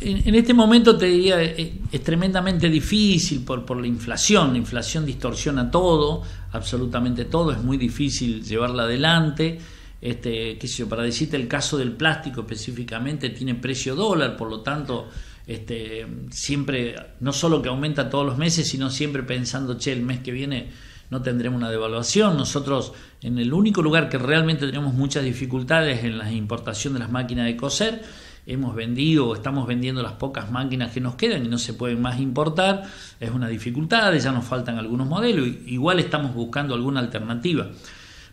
en, este momento te diría, eh, es, tremendamente difícil por, por la inflación, la inflación distorsiona todo, absolutamente todo, es muy difícil llevarla adelante. Este, qué sé yo, para decirte el caso del plástico específicamente, tiene precio dólar, por lo tanto, este, siempre, no solo que aumenta todos los meses, sino siempre pensando, che, el mes que viene no tendremos una devaluación. Nosotros, en el único lugar que realmente tenemos muchas dificultades en la importación de las máquinas de coser, hemos vendido o estamos vendiendo las pocas máquinas que nos quedan y no se pueden más importar, es una dificultad, ya nos faltan algunos modelos, igual estamos buscando alguna alternativa,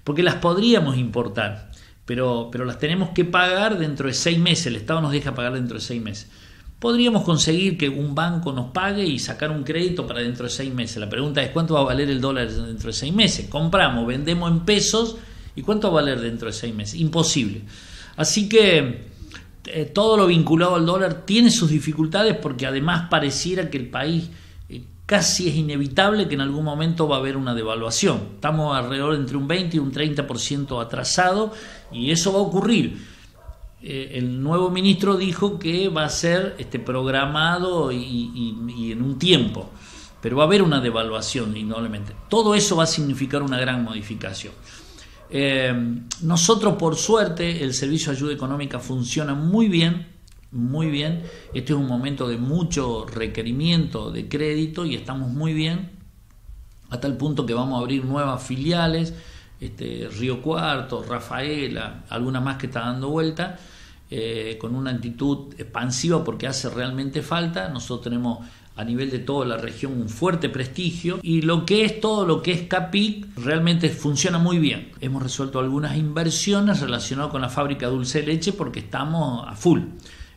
porque las podríamos importar, pero, pero las tenemos que pagar dentro de seis meses, el Estado nos deja pagar dentro de seis meses. Podríamos conseguir que un banco nos pague y sacar un crédito para dentro de seis meses. La pregunta es cuánto va a valer el dólar dentro de seis meses. Compramos, vendemos en pesos y cuánto va a valer dentro de seis meses. Imposible. Así que eh, todo lo vinculado al dólar tiene sus dificultades porque además pareciera que el país eh, casi es inevitable que en algún momento va a haber una devaluación. Estamos alrededor entre un 20 y un 30% atrasado y eso va a ocurrir. Eh, el nuevo ministro dijo que va a ser este, programado y, en un tiempo, pero va a haber una devaluación indudablemente. Todo eso va a significar una gran modificación. Eh, nosotros, por suerte, el servicio de ayuda económica funciona muy bien, muy bien. Este es un momento de mucho requerimiento de crédito y estamos muy bien, hasta el punto que vamos a abrir nuevas filiales, este, Río Cuarto, Rafaela, alguna más que está dando vuelta. Eh, con una actitud expansiva porque hace realmente falta. Nosotros tenemos a nivel de toda la región un fuerte prestigio y lo que es todo lo que es CAPIC realmente funciona muy bien. Hemos resuelto algunas inversiones relacionadas con la fábrica dulce de leche porque estamos a full.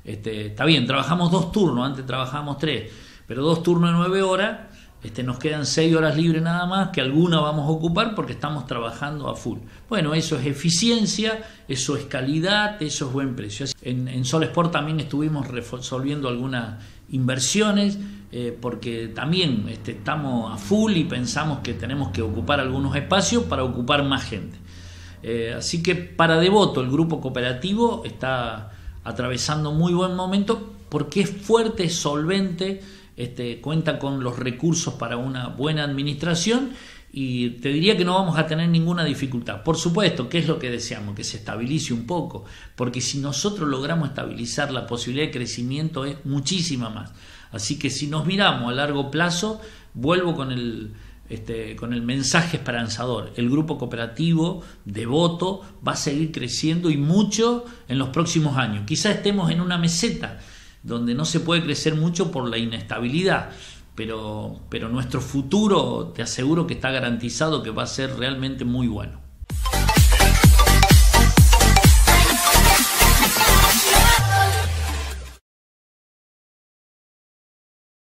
Este, está bien, trabajamos dos turnos, antes trabajábamos tres, pero dos turnos de nueve horas, este, nos quedan seis horas libres nada más, que alguna vamos a ocupar porque estamos trabajando a full. Bueno, eso es eficiencia, eso es calidad, eso es buen precio. En, en Sol Sport también estuvimos resolviendo algunas inversiones, eh, porque también este, estamos a full y pensamos que tenemos que ocupar algunos espacios para ocupar más gente. Eh, así que para Devoto el grupo cooperativo está atravesando muy buen momento porque es fuerte, es solvente, este, cuenta con los recursos para una buena administración y te diría que no vamos a tener ninguna dificultad. Por supuesto, ¿qué es lo que deseamos? Que se estabilice un poco, porque si nosotros logramos estabilizar la posibilidad de crecimiento es muchísima más. Así que si nos miramos a largo plazo, vuelvo con el, este, con el mensaje esperanzador. El grupo cooperativo devoto va a seguir creciendo y mucho en los próximos años. Quizás estemos en una meseta donde no se puede crecer mucho por la inestabilidad pero, pero nuestro futuro te aseguro que está garantizado que va a ser realmente muy bueno.